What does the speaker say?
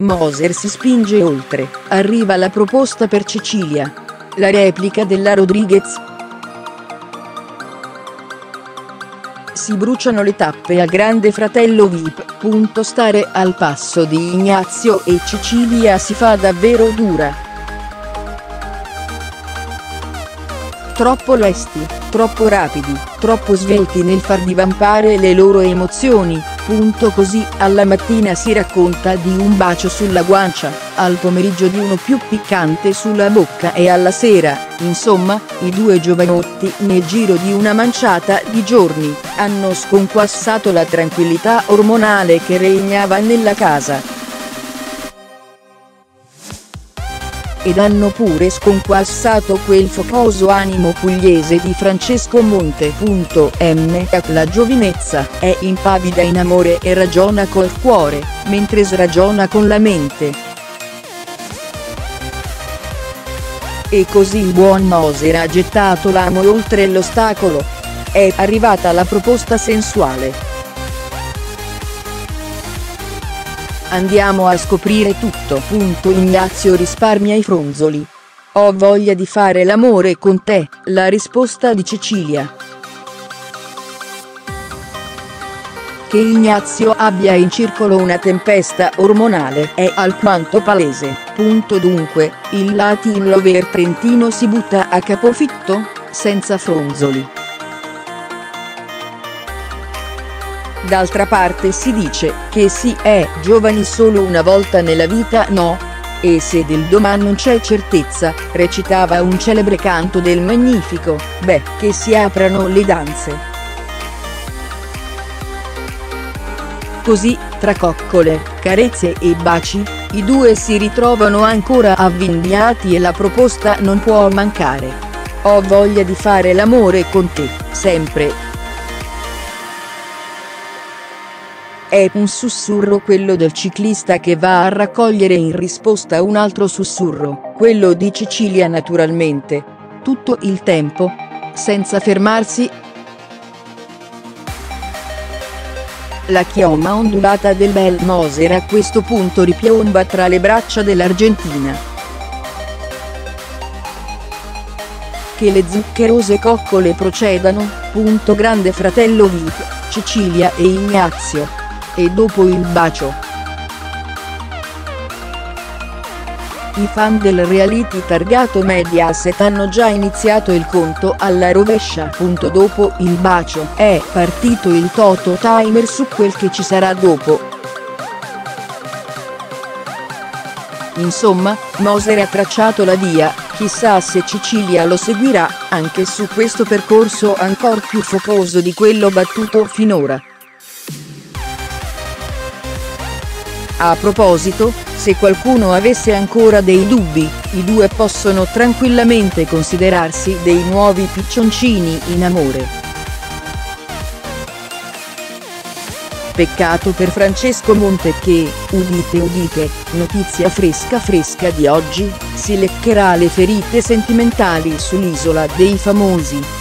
Moser si spinge oltre, arriva la proposta per Cecilia. La replica della Rodriguez. Si bruciano le tappe al grande fratello VIP. Punto stare al passo di Ignazio e Cecilia si fa davvero dura. Troppo lesti, troppo rapidi, troppo svelti nel far divampare le loro emozioni. Punto così, alla mattina si racconta di un bacio sulla guancia, al pomeriggio di uno più piccante sulla bocca e alla sera, insomma, i due giovanotti nel giro di una manciata di giorni, hanno sconquassato la tranquillità ormonale che regnava nella casa. Ed hanno pure sconquassato quel focoso animo pugliese di Francesco Monte. M. La giovinezza è impavida in amore e ragiona col cuore, mentre sragiona con la mente. E così il buon Moser ha gettato l'amo oltre l'ostacolo. È arrivata la proposta sensuale. Andiamo a scoprire tutto. Ignazio risparmia i fronzoli. Ho voglia di fare l'amore con te, la risposta di Cecilia. Che Ignazio abbia in circolo una tempesta ormonale è alquanto palese. Punto dunque, il Latin Lover Trentino si butta a capofitto, senza fronzoli. D'altra parte si dice che si è giovani solo una volta nella vita no? E se del domani non c'è certezza, recitava un celebre canto del Magnifico, beh, che si aprano le danze. Così, tra coccole, carezze e baci, i due si ritrovano ancora avvinghiati e la proposta non può mancare. Ho voglia di fare l'amore con te, sempre, È un sussurro quello del ciclista che va a raccogliere in risposta un altro sussurro, quello di Cecilia naturalmente. Tutto il tempo. Senza fermarsi. La chioma ondulata del bel Moser a questo punto ripiomba tra le braccia dell'Argentina. Che le zuccherose coccole procedano, punto grande fratello VIP, Cecilia e Ignazio e dopo il bacio. I fan del reality targato Mediaset hanno già iniziato il conto alla rovescia. Dopo il bacio è partito il Toto Timer su quel che ci sarà dopo. Insomma, Moser ha tracciato la via, chissà se Cecilia lo seguirà, anche su questo percorso ancora più focoso di quello battuto finora. A proposito, se qualcuno avesse ancora dei dubbi, i due possono tranquillamente considerarsi dei nuovi piccioncini in amore. Peccato per Francesco Monte che, udite udite, notizia fresca fresca di oggi, si leccherà le ferite sentimentali sull'isola dei famosi.